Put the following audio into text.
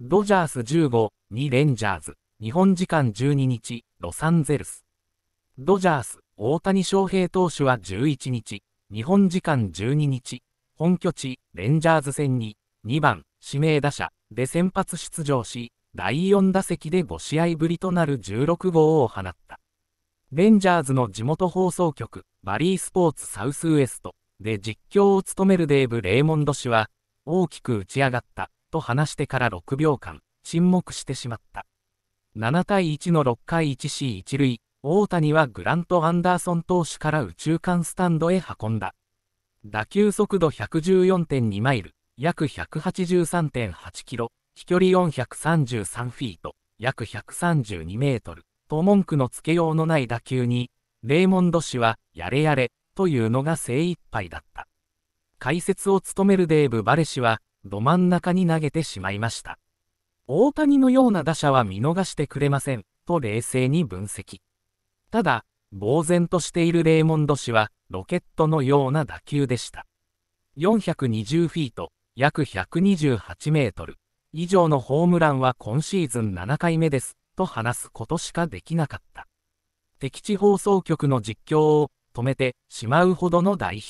ドジャース15、2レンジャーズ、日本時間12日、ロサンゼルス。ドジャース、大谷翔平投手は11日、日本時間12日、本拠地、レンジャーズ戦に、2番、指名打者。で先発出場し、第4打席で5試合ぶりとなる16号を放った。レンジャーズの地元放送局、バリースポーツサウスウエスト。で実況を務めるデーブ・レーモンド氏は、大きく打ち上がった。と話してから6秒間、沈黙してしまった。7対1の6回 1C1 塁、大谷はグラント・アンダーソン投手から宇宙間スタンドへ運んだ。打球速度114.2マイル、約183.8キロ、飛距離433フィート、約132メートル、と文句のつけようのない打球に、レーモンド氏は、やれやれ、というのが精一杯だった。解説を務めるデーブ・バレ氏は、ど真ん中に投げてしまいました。大谷のような打者は見逃してくれません、と冷静に分析。ただ、呆然としているレーモンド氏は、ロケットのような打球でした。420フィート、約128メートル以上のホームランは今シーズン7回目です、と話すことしかできなかった。敵地放送局の実況を止めてしまうほどの大ヒッ